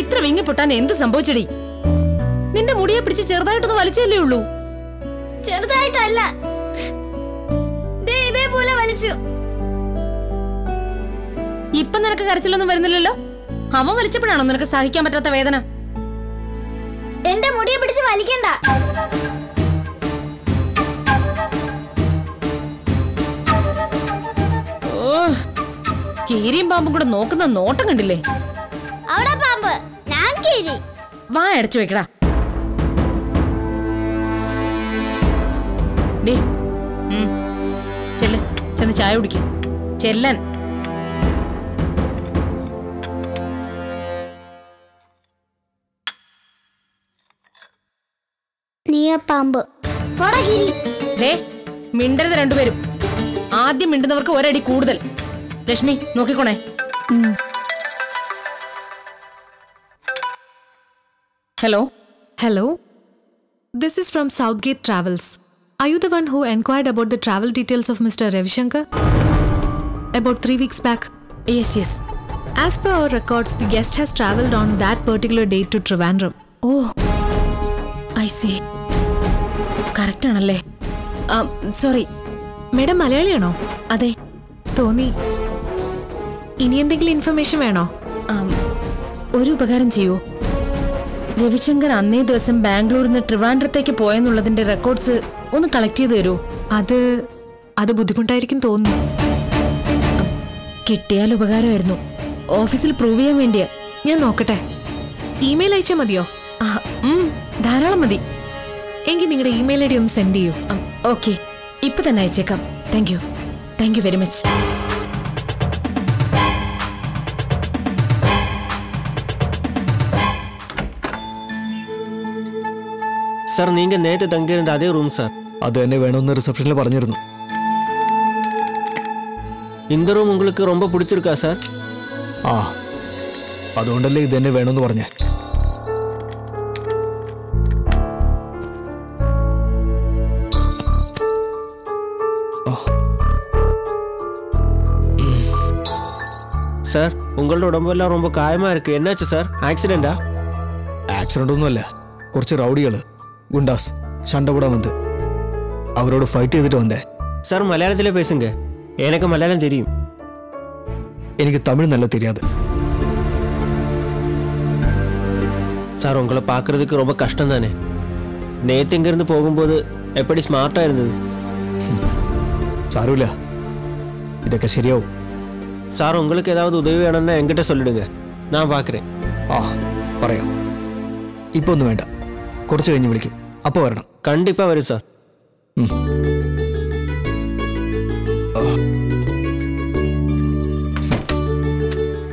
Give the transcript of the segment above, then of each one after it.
ഇത്ര വിങ്ങി പൊട്ടാൻ എന്ത് സംഭവിച്ചടി? നിന്റെ മുടിയെ പിടിച്ച് ചെറുതായിട്ടൊന്ന് വലിച്ചല്ലേ ഉള്ളൂ. ചെറുതായിട്ടല്ല. ഇതേപോലെ വലിച്ചു. ഇപ്പൊ നിനക്ക് കരച്ചിലൊന്നും വരുന്നില്ലല്ലോ? അവൻ വലിച്ചപ്പോഴാണോ നിനക്ക് സഹിക്കാൻ പറ്റാത്ത വേദന? എന്റെ മുടിയെ പിടിച്ച് വലിക്കണ്ട. കീരിയും പാമ്പും കൂടെ നോക്കുന്ന നോട്ടം കണ്ടില്ലേ? കീരി വാ അടച്ചു വെക്കടാ. ഡേ. ചെല്ല്. ചെന്ന് ചായ കുടിക്ക. ചെല്ലൻ. നീയ പോടാ കീരി ദേ മിണ്ടരുത് രണ്ടുപേരും. ആദ്യം മിണ്ടുന്നവർക്ക് ഒരടി കൂടുതൽ. Lakshmi നോക്കിക്കോണേ. Hello hello this is from South Gate travels I you the one who enquired about the travel details of mister Ravishankar about three weeks back yes yes as per our records the guest has travelled on that particular date to Trivandrum oh I see correct ആണല്ലേ sorry madam മലയാളിയാണോ? അതെ. തോന്നി. ഇനി എന്തെങ്കിലും information വേണോ? ഒരു ഉപകാരം ചെയ്യുമോ രവിശങ്കർ അന്നേ ദിവസം ബാംഗ്ലൂരിൽ നിന്ന് ട്രിവാൻഡ്രത്തേക്ക് പോയെന്നുള്ളതിന്റെ റെക്കോർഡ്സ് ഒന്ന് കളക്ട് ചെയ്ത് തരൂ. അത് അത് ബുദ്ധിമുട്ടായിരിക്കും തോന്നുന്നു. കിട്ടിയാൽ ഉപകാരമായിരുന്നു. ഓഫീസിൽ പ്രൂവ് ചെയ്യാൻ വേണ്ടിയാ. ഞാൻ നോക്കട്ടെ. ഇമെയിൽ അയച്ചാൽ മതിയോ? ധാരാളം മതി. എങ്കിൽ നിങ്ങളുടെ ഇമെയിൽ ഐ ഡി ഒന്ന് സെൻഡ് ചെയ്യൂ. ഓക്കെ ഇപ്പൊ തന്നെ അയച്ചേക്കാം. Thank you thank you very much sir நீங்க நேத்து தங்கியிருந்த அதே ரூம் சார் അത് തന്നെ വേണമെന്ന് റിസപ്ഷനിൽ പറഞ്ഞിരുന്നു இந்த ரூம் உங்களுக்கு ரொம்ப பிடிச்சிருக்கா சார் ആ അതുകൊണ്ടല്ലേ ഇത് തന്നെ വേണമെന്ന് പറഞ്ഞേ சார் உங்களோட உடம்பெல்லாம் ரொம்ப காயமா இருக்கு என்னாச்சு சார் ஆக்சிடென்டா ആക്സിഡന്റ് ഒന്നുമല്ല കുറച്ച് റൗഡികള് ഗുണ്ടാസ് ശണ്ടകൂടെ വന്ന് അവരോട് ഫൈറ്റ് ചെയ്തിട്ട് വന്നേ சார் மலையாளத்திலே பேசுங்க எனக்கு மலையாளம் தெரியும் എനിക്ക് തമിഴ് നല്ല தெரியாது சார் உங்களை பார்க்கறதுக்கு ரொம்ப கஷ்டம் தானே நேத்து இங்கிருந்து போகும்போது எப்படி ஸ்மார்ட்டா இருந்தது സാരമില്ല ഇതൊക്കെ ശരിയാവും சார் உங்களுக்கு ஏதாவது உதவி வேணும்னா என்கிட்ட சொல்லிடுங்க நான் பார்க்குறேன் ആ പറയാം ഇപ്പൊ ഒന്നും വേണ്ട കുറച്ച് കഴിഞ്ഞ് വിളിക്കും. അപ്പോൾ വരണം. കണ്ടിപ്പാ വരും സാർ.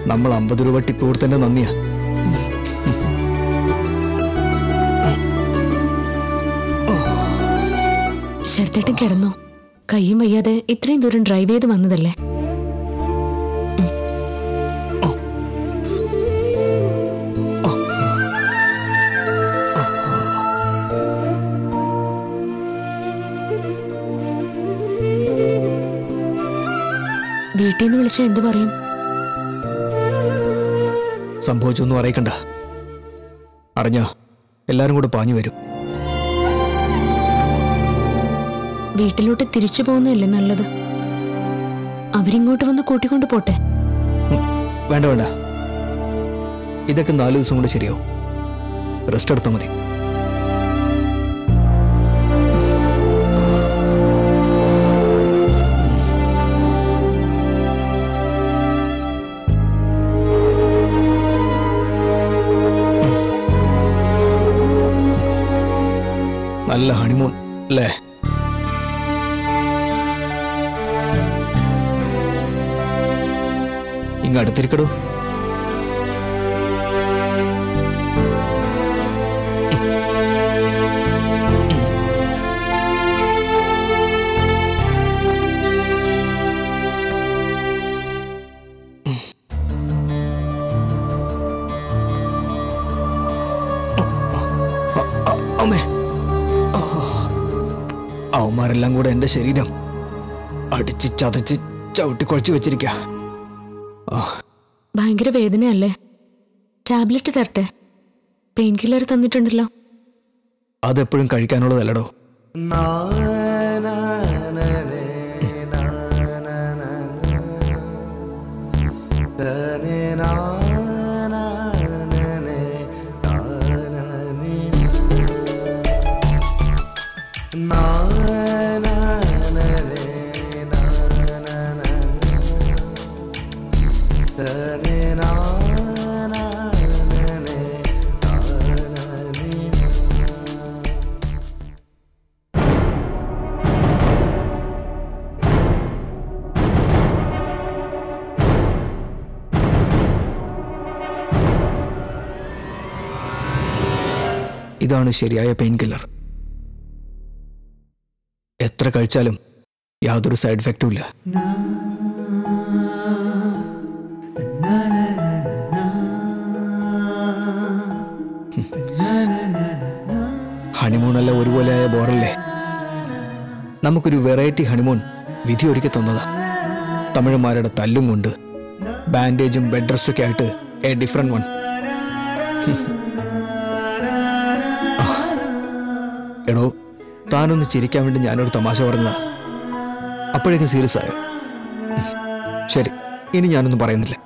നമ്മൾ അമ്പത് രൂപ ടിപ്പ് കൊടുത്തതിന്റെ നന്ദിയാ. ശരത്തേട്ടൻ കിടന്നു. കയ്യും വയ്യാതെ ഇത്രയും ദൂരം ഡ്രൈവ് ചെയ്ത് വന്നതല്ലേ? വിളിച്ചാൽ എന്തു പറയും? സംഭവിച്ചൊന്നും അറിയിക്കണ്ട. അറിഞ്ഞ? എല്ലാരും കൂടെ പാഞ്ഞു വരും. വീട്ടിലോട്ട് തിരിച്ചു പോകുന്നതല്ലേ നല്ലത്? അവരിങ്ങോട്ട് വന്ന് കൂട്ടിക്കൊണ്ട് പോട്ടെ. വേണ്ട വേണ്ട. ഇതൊക്കെ നാല് ദിവസം കൂടെ ശരിയാവും. റെസ്റ്റ് എടുത്താൽ മതി. നല്ല ഹണിമൂൺ അല്ലേ ഇങ്ങ് അടുത്തിരിക്കടൂ അവന്മാരെല്ലാം കൂടെ എന്റെ ശരീരം അടിച്ച് ചതച്ച് ചവിട്ടിക്കൊളിച്ച് കുഴച്ച് വെച്ചിരിക്ക ഭയങ്കര വേദനയല്ലേ ടാബ്ലറ്റ് തരട്ടെ പെയിൻ കില്ലർ തന്നിട്ടുണ്ടല്ലോ അതെപ്പോഴും കഴിക്കാനുള്ളതല്ലടോ ഇതാണ് ശരിയായ പെയിൻ കില്ലർ എത്ര കഴിച്ചാലും യാതൊരു സൈഡ് ഇഫക്റ്റും ഇല്ല. ഹണിമൂണല്ല ഒരുപോലെയായ ബോറല്ലേ നമുക്കൊരു വെറൈറ്റി ഹണിമൂൺ വിധി ഒരുക്കി തന്നതാ. തമിഴന്മാരുടെ തല്ലും കൊണ്ട് ബാൻഡേജും ബെഡ് റെസ്റ്റൊക്കെ ആയിട്ട് എ ഡിഫറെന്റ് വൺ എടോ താനൊന്ന് ചിരിക്കാൻ വേണ്ടി ഞാനൊരു തമാശ പറഞ്ഞതാ. അപ്പോഴേക്കും സീരിയസ് ആയോ? ശരി ഇനി ഞാനൊന്നും പറയുന്നില്ല.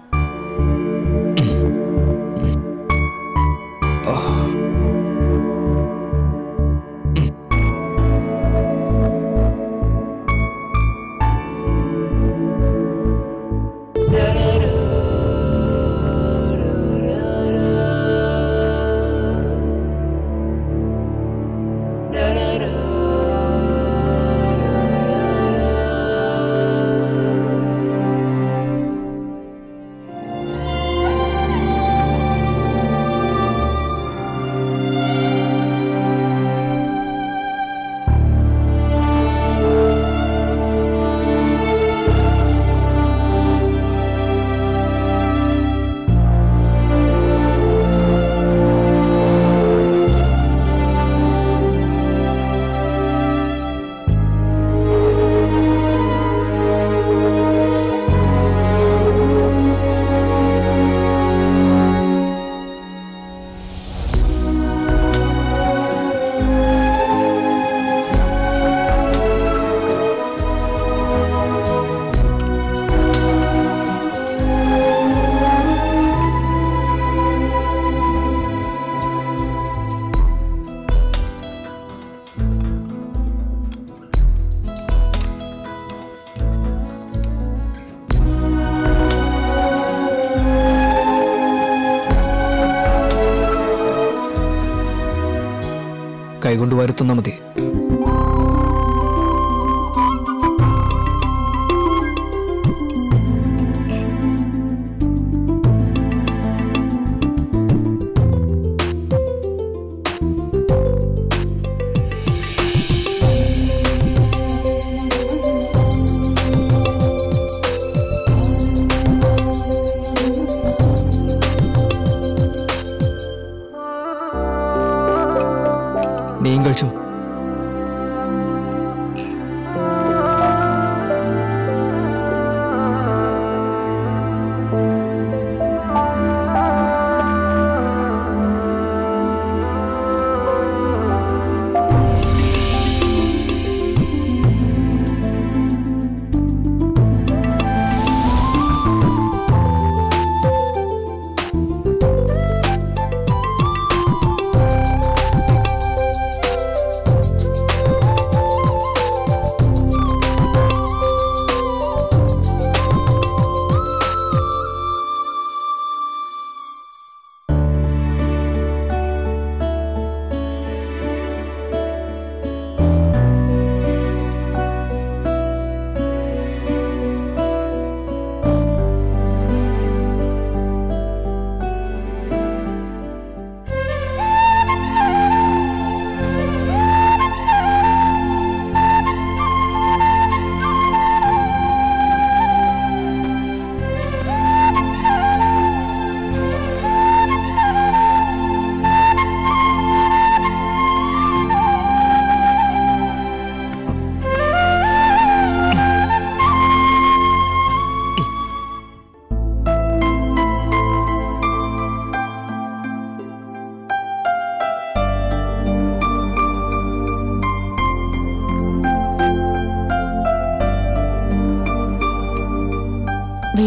കൈകൊണ്ട് വരുത്തുന്ന മതി.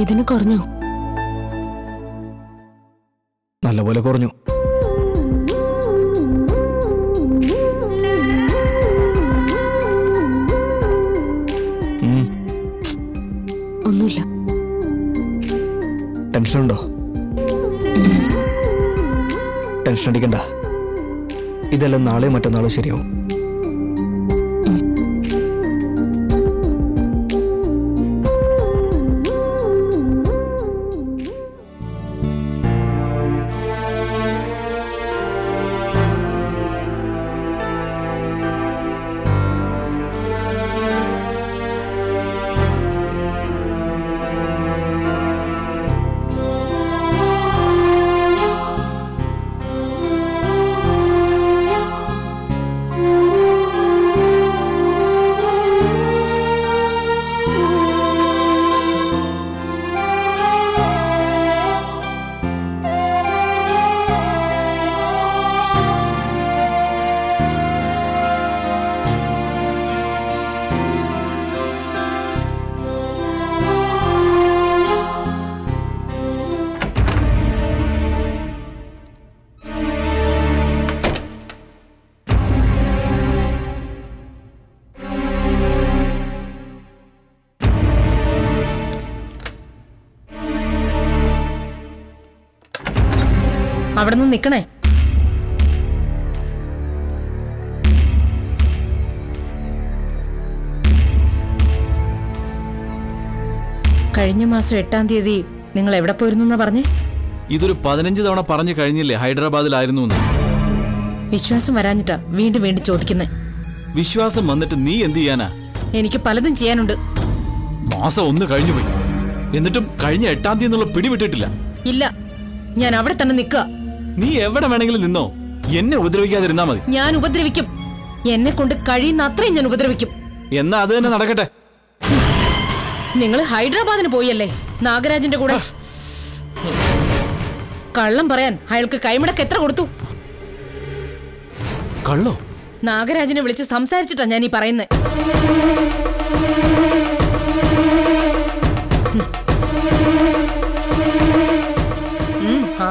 വേദന കുറഞ്ഞു. നല്ലപോലെ കുറഞ്ഞു. ഒന്നുമില്ല. ടെൻഷൻ ഉണ്ടോ ടെൻഷൻ അടിക്കണ്ട. ഇതെല്ലാം നാളെ മറ്റന്നാളോ ശരിയാവും. അവിടെ നിന്ന് നിൽക്കണേ കഴിഞ്ഞ മാസം എട്ടാം തീയതി നിങ്ങൾ എവിടെ പോയിരുന്നു എന്നാ പറഞ്ഞേ? ഇതൊരു പതിനഞ്ച് തവണ പറഞ്ഞു കഴിഞ്ഞില്ലേ ഹൈദരാബാദിലായിരുന്നു വിശ്വാസം വരാഞ്ഞിട്ടാ വീണ്ടും വീണ്ടും ചോദിക്കുന്നേ. വിശ്വാസം വന്നിട്ട് നീ എന്ത് ചെയ്യാനാ? എനിക്ക് പലതും ചെയ്യാനുണ്ട്. മാസം ഒന്ന് കഴിഞ്ഞു പോയി എന്നിട്ടും കഴിഞ്ഞ എട്ടാം തീയതി പിടിവിട്ടിട്ടില്ല. പിടി ഇല്ല ഞാൻ അവിടെ തന്നെ നിൽക്കുക. നീ എവിടെ വേണമെങ്കിലും നിന്നോ? എന്നെ ഉപദ്രവിക്കാതിരുന്നാ മതി. ഞാൻ ഉപദ്രവിക്കും. എന്നെ കൊണ്ട് കഴിയുന്ന അത്രയും ഞാൻ ഉപദ്രവിക്കും. എന്നാ അത് തന്നെ നടക്കട്ടെ. നിങ്ങൾ ഹൈദരാബാദിന് പോയല്ലേ? നാഗരാജന്റെ കൂടെ? കള്ളം പറയാൻ അയാൾക്ക് കൈമടക്ക് എത്ര കൊടുത്തു? കള്ളോ? നാഗരാജനെ വിളിച്ച് സംസാരിച്ചിട്ടാ ഞാൻ ഈ പറയുന്നത്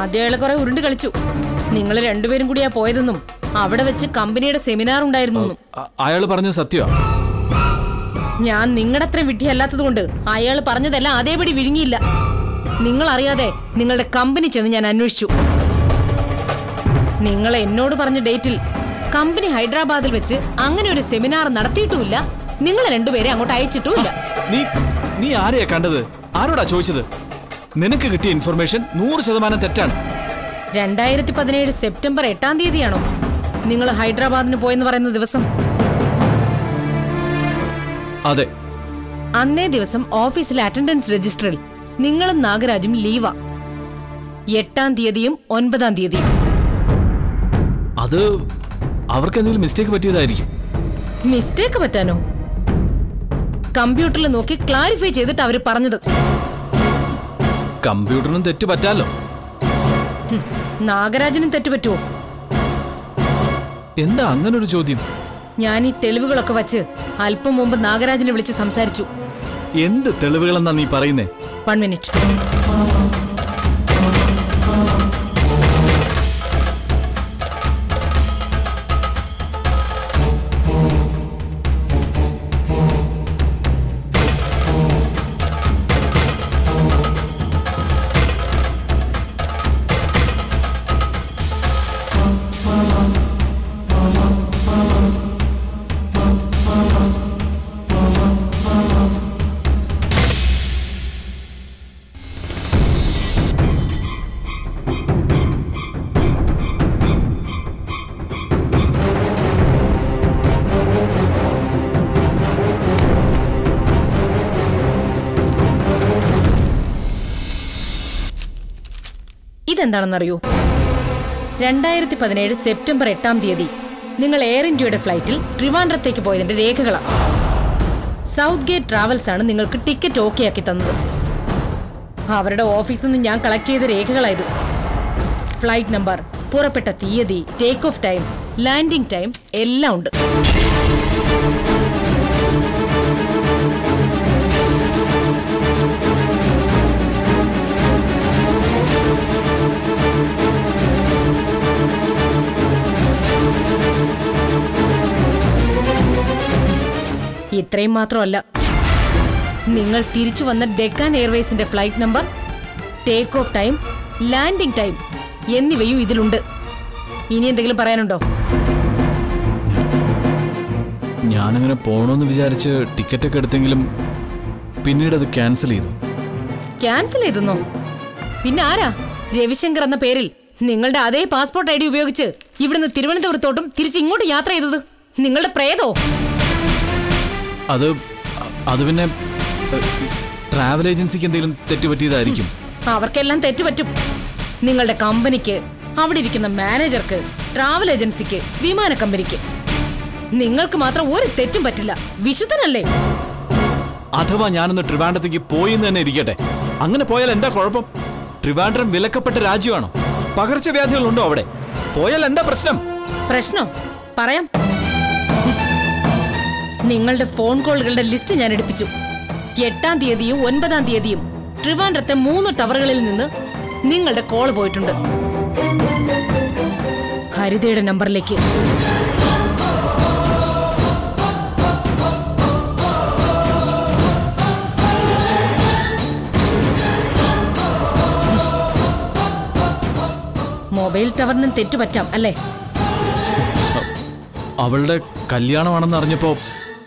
ആദ്യം കുറെ ഉരുണ്ട് കളിച്ചു. നിങ്ങൾ രണ്ടുപേരും കൂടിയാ പോയതെന്നും അവിടെ വെച്ച് കമ്പനിയുടെ സെമിനാർ ഉണ്ടായിരുന്നു. അയാൾ പറഞ്ഞത് സത്യമാ ഞാൻ നിങ്ങളുടെ അത്രയും വിഡ്ഢിയല്ലാത്തത് കൊണ്ട് അയാൾ പറഞ്ഞതെല്ലാം അതേപടി വിഴുങ്ങിയില്ല. നിങ്ങൾ അറിയാതെ നിങ്ങളുടെ കമ്പനി ചെന്ന് ഞാൻ അന്വേഷിച്ചു. നിങ്ങൾ എന്നോട് പറഞ്ഞ ഡേറ്റിൽ കമ്പനി ഹൈദരാബാദിൽ വെച്ച് അങ്ങനെ ഒരു സെമിനാർ നടത്തിയിട്ടുമില്ല. നിങ്ങൾ രണ്ടുപേരെ അങ്ങോട്ട് അയച്ചിട്ടുമില്ല. നീ നീ ആരെയാ കണ്ടത്? ആരോടാ ചോദിച്ചത്? നിനക്ക് കിട്ടിയ ഇൻഫർമേഷൻ നൂറ് ശതമാനം തെറ്റാണ്. രണ്ടായിരത്തി പതിനേഴ് സെപ്റ്റംബർ എട്ടാം തീയതിയാണോ? നിങ്ങൾ ഹൈദരാബാദിന് പോയെന്ന് പറയുന്ന ദിവസം? അതെ. അന്നേ ദിവസം ഓഫീസിലെ അറ്റൻഡൻസ് രജിസ്റ്ററിൽ നിങ്ങളും നാഗരാജും ലീവാ. എട്ടാം തീയതിയും ഒൻപതാം തീയതിയും. അത് അവർക്ക് എന്തെങ്കിലും മിസ്റ്റേക്ക് പറ്റിയതായിരിക്കും. മിസ്റ്റേക്ക് പറ്റാനോ? കമ്പ്യൂട്ടറിൽ നോക്കി ക്ലാരിഫൈ ചെയ്തിട്ട് അവർ പറഞ്ഞത്. കമ്പ്യൂട്ടറിനും തെറ്റ് പറ്റാലോ? നാഗരാജനും തെറ്റുപറ്റുമോ എന്താ അങ്ങനൊരു ചോദ്യം? ഞാൻ ഈ തെളിവുകളൊക്കെ വച്ച് അല്പം മുമ്പ് നാഗരാജനെ വിളിച്ച് സംസാരിച്ചു. എന്ത് തെളിവുകളെന്നാ നീ പറയുന്നേ? വൺ മിനിറ്റ് ഇതെന്താണെന്നറിയോ രണ്ടായിരത്തി പതിനേഴ് സെപ്റ്റംബർ എട്ടാം തീയതി നിങ്ങൾ എയർ ഇന്ത്യയുടെ ഫ്ലൈറ്റിൽ ട്രിവാൻഡ്രത്തേക്ക് പോയതിന്റെ രേഖകളാണ് സൗത്ത് ഗേറ്റ് ട്രാവൽസ് ആണ് നിങ്ങൾക്ക് ടിക്കറ്റ് ഓക്കെ ആക്കി തന്നത്. അവരുടെ ഓഫീസിൽ നിന്ന് ഞാൻ കളക്ട് ചെയ്ത രേഖകളായത് ഫ്ലൈറ്റ് നമ്പർ പുറപ്പെട്ട തീയതി take off time landing time എല്ലാം ഉണ്ട്. ഇത്രയും മാത്രമല്ല. നിങ്ങൾ തിരിച്ചു വന്ന Deccan എയർവേസിന്റെ flight number take off time landing time എന്നിവയും ഇതിലുണ്ട്. ഇനി എന്തെങ്കിലും പറയാനുണ്ടോ? ഞാനങ്ങനെ പോണോന്ന് വിചാരിച്ച് ടിക്കറ്റൊക്കെ എടുത്തെങ്കിലും പിന്നീട് അത് ക്യാൻസൽ ചെയ്തു. ക്യാൻസൽ ചെയ്തെന്നോ? പിന്നെ ആരാ? രവിശങ്കർ എന്ന പേരിൽ നിങ്ങളുടെ അതേ പാസ്പോർട്ട് ഐ ഡി ഉപയോഗിച്ച് ഇവിടുന്ന് തിരുവനന്തപുരത്തോട്ടും തിരിച്ച് ഇങ്ങോട്ട് യാത്ര ചെയ്തത് നിങ്ങളുടെ പ്രേതോ? അത് അത് പിന്നെ ട്രാവൽ ഏജൻസിക്ക് എന്തെങ്കിലും തെറ്റുപറ്റിയതായിരിക്കും. അവർക്കെല്ലാം തെറ്റുപറ്റും. നിങ്ങളുടെ കമ്പനിക്ക് അവിടെ ഇരിക്കുന്ന മാനേജർക്ക് ട്രാവൽ ഏജൻസിക്ക് വിമാന കമ്പനിക്ക്. നിങ്ങൾക്ക് മാത്രം ഒരു തെറ്റും പറ്റില്ല. വിശുദ്ധനല്ലേ? അഥവാ ഞാനൊന്ന് ട്രിവാൻഡ്രത്തേക്ക് പോയി തന്നെ ഇരിക്കട്ടെ. അങ്ങനെ പോയാൽ എന്താ കുഴപ്പം? ട്രിവാൻഡ്രം വിലക്കപ്പെട്ട രാജ്യമാണോ? പകർച്ചവ്യാധികളുണ്ടോ അവിടെ? പോയാൽ എന്താ പ്രശ്നം? പ്രശ്നം? പറയാം. നിങ്ങളുടെ ഫോൺ കോളുകളുടെ ലിസ്റ്റ് ഞാൻ എടുപ്പിച്ചു. എട്ടാം തീയതിയും ഒൻപതാം തീയതിയും ട്രിവാൻഡ്രത്തെ മൂന്ന് ടവറുകളിൽ നിന്ന് നിങ്ങളുടെ കോൾ പോയിട്ടുണ്ട്. ഹരിതയുടെ നമ്പറിലേക്ക് മൊബൈൽ ടവറിനും തെറ്റുപറ്റാം അല്ലേ? അവളുടെ കല്യാണമാണെന്ന് അറിഞ്ഞപ്പോ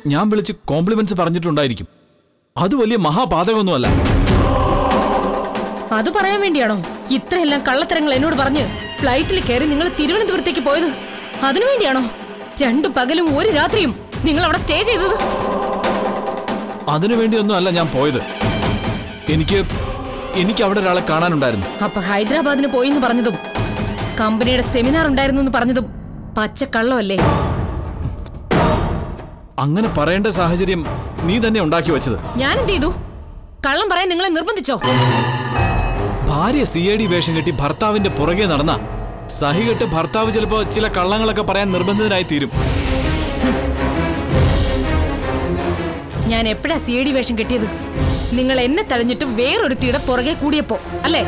ഞാൻ വിളിച്ച് കോംപ്ലിമെന്റ്സ് പറഞ്ഞിട്ടുണ്ടായിരിക്കും. അത് വലിയ മഹാപാതകമൊന്നുമല്ല അത് പറയാൻ വേണ്ടിയാണോ? ഇത്രയെല്ലാം കള്ളത്തരങ്ങൾ എന്നോട് പറഞ്ഞ് ഫ്ലൈറ്റിൽ കയറി നിങ്ങൾ തിരുവനന്തപുരത്തേക്ക് പോയത്. അതിനു വേണ്ടിയാണോ? രണ്ടു പകലും ഒരു രാത്രിയും നിങ്ങൾ അവിടെ സ്റ്റേ ചെയ്തത്. അതിനു വേണ്ടിയൊന്നും അല്ല ഞാൻ പോയത്. എനിക്ക് എനിക്ക് അവിടെ ഒരാളെ കാണാനുണ്ടായിരുന്നു. അപ്പൊ ഹൈദരാബാദിന് പോയി എന്ന് പറഞ്ഞതും കമ്പനിയുടെ സെമിനാർ ഉണ്ടായിരുന്നു എന്ന് പറഞ്ഞതും പച്ചക്കള്ളമല്ലേ? അങ്ങനെ പറയേണ്ട സാഹചര്യം നീ തന്നെ ഉണ്ടാക്കി വെച്ചത്. ഞാൻ എന്ത് ചെയ്തു കള്ളം പറയാൻ നിങ്ങളെ നിർബന്ധിച്ചോ? ഭാര്യ സി ഐ ഡി വേഷം കെട്ടി ഭർത്താവിന്റെ പുറകെ നടന്ന സഹികെട്ട് ഭർത്താവ് ചിലപ്പോ ചില കള്ളങ്ങളൊക്കെ പറയാൻ നിർബന്ധിതനായി തീരും. ഞാൻ എപ്പോഴാ സി ഐ ഡി വേഷം കെട്ടിയത്? നിങ്ങൾ എന്നെ തഴഞ്ഞിട്ട് വേറൊരുത്തിയുടെ പുറകെ കൂടിയപ്പോ അല്ലേ?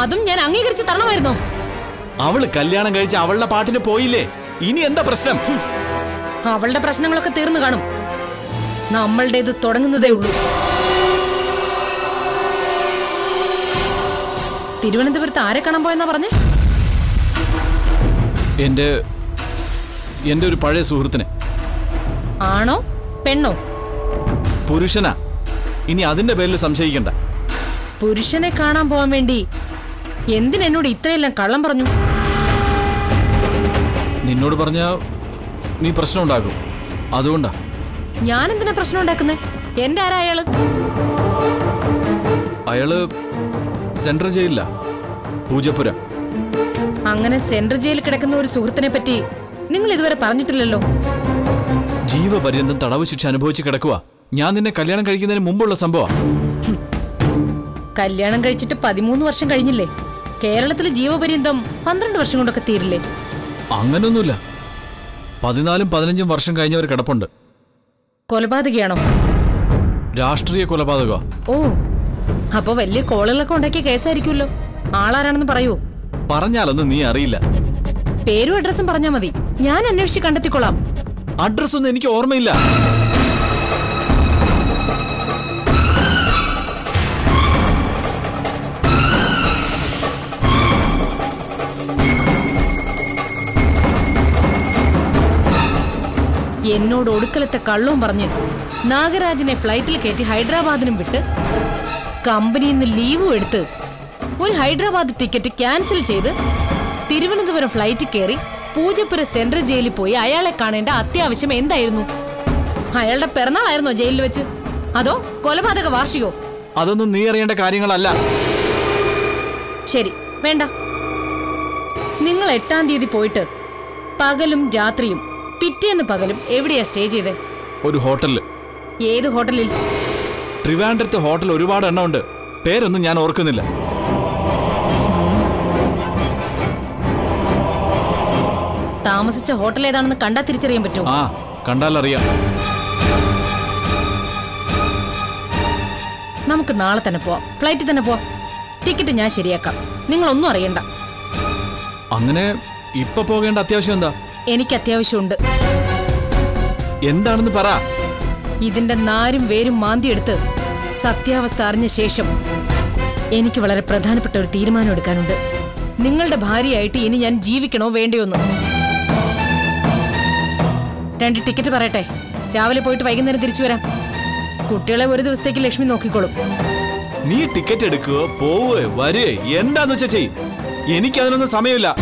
അതും ഞാൻ അംഗീകരിച്ച് തരണമായിരുന്നോ? അവൾ കല്യാണം കഴിച്ച് അവളുടെ പാട്ടിന് പോയില്ലേ? ഇനി എന്താ പ്രശ്നം? അവളുടെ പ്രശ്നങ്ങളൊക്കെ തീർന്നു കാണും. നമ്മളുടേത് തുടങ്ങുന്നതേ ഉള്ളൂ. തിരുവനന്തപുരത്ത് ആരെ കാണാൻ പോയെന്നാ പറഞ്ഞേ? എന്റെ എന്റെ ഒരു പഴയ സുഹൃത്തിനെ. ആണോ? പെണ്ണോ? പുരുഷനാ. ഇനി അതിന്റെ പേരിൽ സംശയിക്കണ്ട. പുരുഷനെ കാണാൻ പോവാൻ വേണ്ടി എന്തിനെന്നോട് ഇത്രയെല്ലാം കള്ളം പറഞ്ഞു? നിന്നോട് പറഞ്ഞ നീ പ്രശ്നം ഉണ്ടാക്കും. അതുകൊണ്ടാ. ഞാൻ എന്തിനാ പ്രശ്നം ഉണ്ടാക്കുന്നേ? എന്റെ ആരാ അയാൾ? അയാൾ സെൻട്രൽ ജയിലില്ല പൂജപ്പുര. അങ്ങനെ സെൻട്രൽ ജയിലിൽ കിടക്കുന്ന ഒരു സുഹൃത്തിനെ പറ്റി നിങ്ങൾ ഇതുവരെ പറഞ്ഞിട്ടില്ലല്ലോ? ജീവപര്യന്തം തടവ് ശിക്ഷ അനുഭവിച്ച് കിടക്കുക ഞാൻ നിന്നെ കല്യാണം കഴിക്കുന്നതിന് മുമ്പുള്ള സംഭവം കല്യാണം കഴിച്ചിട്ട് പതിമൂന്ന് വർഷം കഴിഞ്ഞില്ലേ? കേരളത്തിൽ ജീവപര്യന്തം പന്ത്രണ്ട് വർഷം കൊണ്ടൊക്കെ തീരില്ലേ? അങ്ങനൊന്നുമില്ല. പതിനാലും പതിനഞ്ചും വർഷം കഴിഞ്ഞവർ കിടപ്പുണ്ട്. കൊലപാതകയാണോ? രാഷ്ട്രീയ കൊലപാതക. ഓ അപ്പൊ വലിയ കോളുകളൊക്കെ ഉണ്ടാക്കിയ കേസായിരിക്കുമല്ലോ. ആളാരാണെന്ന് പറയൂ. പറഞ്ഞാലൊന്നും നീ അറിയില്ല. പേരും അഡ്രസ്സും പറഞ്ഞാ മതി. ഞാൻ അന്വേഷിച്ച് കണ്ടെത്തിക്കൊള്ളാം. അഡ്രസ്സൊന്നും എനിക്ക് ഓർമ്മയില്ല. എന്നോട് ഒടുക്കലത്തെ കള്ളവും പറഞ്ഞ് നാഗരാജിനെ ഫ്ലൈറ്റിൽ കയറ്റി ഹൈദരാബാദിനും വിട്ട് കമ്പനിയിൽ നിന്ന് ലീവും എടുത്ത് ഒരു ഹൈദരാബാദ് ടിക്കറ്റ് ക്യാൻസൽ ചെയ്ത് തിരുവനന്തപുരം ഫ്ലൈറ്റ് കയറി പൂജപ്പുര സെൻട്രൽ ജയിലിൽ പോയി അയാളെ കാണേണ്ട അത്യാവശ്യം എന്തായിരുന്നു? അയാളുടെ പിറന്നാളായിരുന്നോ ജയിലിൽ വെച്ച്? അതോ കൊലപാതക വാർഷികോ? അതൊന്നും നീ അറിയേണ്ട കാര്യങ്ങളല്ല. ശരി വേണ്ട. നിങ്ങൾ എട്ടാം തീയതി പോയിട്ട് പകലും രാത്രിയും പിറ്റേന്ന് പകലും എവിടെയാ സ്റ്റേ ചെയ്തേ? ഒരു ഹോട്ടലിൽ ഏത് ഹോട്ടലിൽ? ട്രിവാൻഡ്രത്ത് ഹോട്ടൽ ഒരുപാട് എണ്ണം ഉണ്ട് പേരൊന്നും ഞാൻ ഓർക്കുന്നില്ല. താമസിച്ച ഹോട്ടൽ ഏതാണെന്ന് കണ്ടാ തിരിച്ചറിയാൻ പറ്റുമോ? ആ കണ്ടാലറിയാം. നമുക്ക് നാളെ തന്നെ പോവാം. ഫ്ലൈറ്റിൽ തന്നെ പോവാം. ടിക്കറ്റ് ഞാൻ ശരിയാക്കാം. നിങ്ങളൊന്നും അറിയണ്ട. അങ്ങനെ ഇപ്പൊ പോകേണ്ട അത്യാവശ്യം എന്താ? എനിക്ക് അത്യാവശ്യമുണ്ട്. എന്താണെന്ന് പറ. ഇതിന്റെ നാരും വേരും മാന്തിയെടുത്ത് സത്യാവസ്ഥ അറിഞ്ഞ ശേഷം എനിക്ക് വളരെ പ്രധാനപ്പെട്ട ഒരു തീരുമാനം എടുക്കാനുണ്ട്. നിങ്ങളുടെ ഭാര്യയായിട്ട് ഇനി ഞാൻ ജീവിക്കണോ വേണ്ടയോന്ന് രണ്ട് ടിക്കറ്റ് പറയട്ടെ. രാവിലെ പോയിട്ട് വൈകുന്നേരം തിരിച്ചു വരാം. കുട്ടികളെ ഒരു ദിവസത്തേക്ക് ലക്ഷ്മി നോക്കിക്കോളും. നീ ടിക്കറ്റ് എടുക്കുക പോവുകയോ വരേ എന്താന്ന് വെച്ചാ ചെയ്യും. എനിക്കതിനൊന്നും സമയമില്ല.